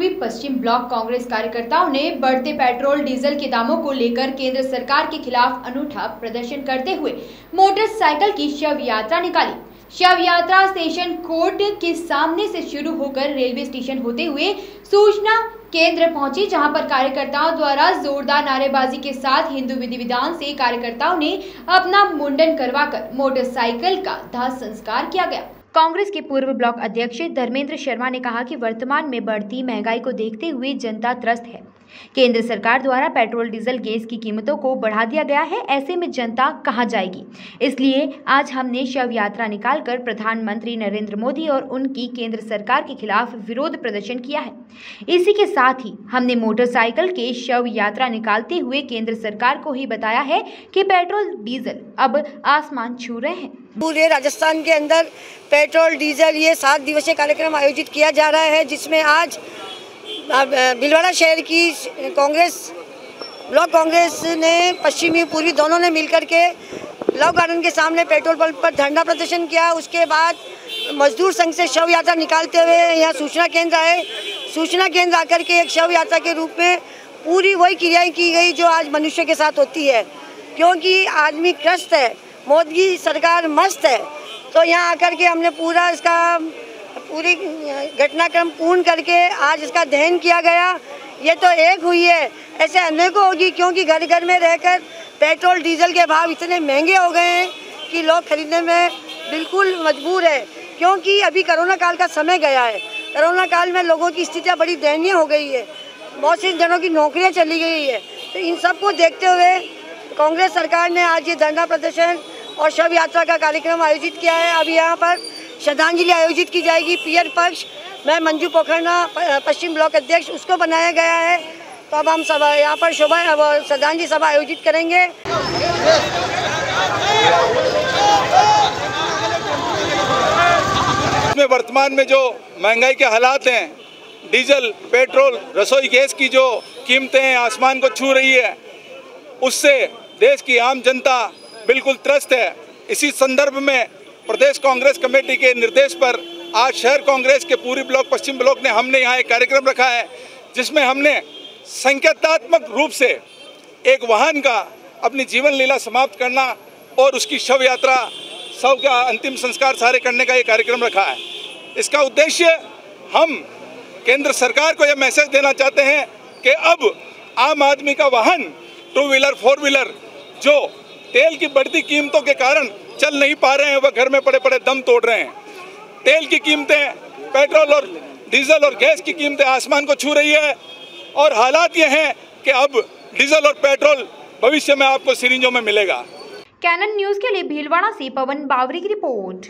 पूर्वी पश्चिम ब्लॉक कांग्रेस कार्यकर्ताओं ने बढ़ते पेट्रोल, डीजल के दामों को लेकर केंद्र सरकार के खिलाफ अनूठा प्रदर्शन करते हुए मोटरसाइकिल की शव यात्रा निकाली। शव यात्रा स्टेशन कोर्ट के सामने से शुरू होकर रेलवे स्टेशन होते हुए सूचना केंद्र पहुँची, जहाँ पर कार्यकर्ताओं द्वारा जोरदार नारेबाजी के साथ हिंदू विधि विधान से कार्यकर्ताओं ने अपना मुंडन करवाकर मोटरसाइकिल का दाह संस्कार किया गया। कांग्रेस के पूर्व ब्लॉक अध्यक्ष धर्मेंद्र शर्मा ने कहा कि वर्तमान में बढ़ती महँगाई को देखते हुए जनता त्रस्त है। केंद्र सरकार द्वारा पेट्रोल डीजल गैस की कीमतों को बढ़ा दिया गया है, ऐसे में जनता कहाँ जाएगी? इसलिए आज हमने शव यात्रा निकालकर प्रधानमंत्री नरेंद्र मोदी और उनकी केंद्र सरकार के खिलाफ विरोध प्रदर्शन किया है। इसी के साथ ही हमने मोटरसाइकिल के शव यात्रा निकालते हुए केंद्र सरकार को ही बताया है कि पेट्रोल डीजल अब आसमान छू रहे हैं। पूरे राजस्थान के अंदर पेट्रोल डीजल ये सात दिवसीय कार्यक्रम आयोजित किया जा रहा है, जिसमें आज भिलवाड़ा शहर की कांग्रेस, ब्लॉक कांग्रेस ने पश्चिमी पूर्वी दोनों ने मिलकर के लव गार्डन के सामने पेट्रोल पंप पर धरना प्रदर्शन किया। उसके बाद मजदूर संघ से शव यात्रा निकालते हुए यहाँ सूचना केंद्र आए। सूचना केंद्र आकर के एक शव यात्रा के रूप में पूरी वही क्रियाएँ की गई जो आज मनुष्य के साथ होती है। क्योंकि आदमी क्रस्त है, मोदी सरकार मस्त है तो यहाँ आकर के हमने पूरा इसका पूरी घटनाक्रम पूर्ण करके आज इसका दहन किया गया। ये तो एक हुई है। ऐसे अनेकों होगी, क्योंकि घर घर में रहकर पेट्रोल, डीजल के भाव इतने महँगे हो गए हैं कि लोग खरीदने में बिल्कुल मजबूर है। क्योंकि अभी कोरोना काल का समय गया है। कोरोना काल में लोगों की स्थितियाँ बड़ी दयनीय हो गई है। बहुत से जनों की नौकरियाँ चली गई है। तो इन सबको देखते हुए कांग्रेस सरकार ने आज ये धरना प्रदर्शन और शव यात्रा का कार्यक्रम आयोजित किया है। अब यहाँ पर श्रद्धांजलि आयोजित की जाएगी पियर पक्ष। मैं मंजू पोखरना पश्चिम ब्लॉक अध्यक्ष, उसको बनाया गया है। तो अब हम सभा, यहाँ पर शोभा श्रद्धांजलि सभा आयोजित करेंगे। में वर्तमान में जो महँगाई के हालात हैं, डीजल, पेट्रोल, रसोई गैस की जो कीमतें आसमान को छू रही है, उससे देश की आम जनता बिल्कुल त्रस्त है। इसी संदर्भ में प्रदेश कांग्रेस कमेटी के निर्देश पर आज शहर कांग्रेस के पूरी ब्लॉक, पश्चिम ब्लॉक ने हमने यहाँ एक कार्यक्रम रखा है, जिसमें हमने संकेतात्मक रूप से एक वाहन का अपनी जीवन लीला समाप्त करना और उसकी शव यात्रा, शव का अंतिम संस्कार सारे करने का ये कार्यक्रम रखा है। इसका उद्देश्य हम केंद्र सरकार को यह मैसेज देना चाहते हैं कि अब आम आदमी का वाहन टू व्हीलर फोर व्हीलर जो तेल की बढ़ती कीमतों के कारण चल नहीं पा रहे हैं, वह घर में पड़े पड़े दम तोड़ रहे हैं। तेल की कीमतें, पेट्रोल और डीजल और गैस की कीमतें आसमान को छू रही है और हालात ये हैं कि अब डीजल और पेट्रोल भविष्य में आपको सिरिंजों में मिलेगा। कैनन न्यूज़ के लिए भीलवाड़ा से पवन बावरी की रिपोर्ट।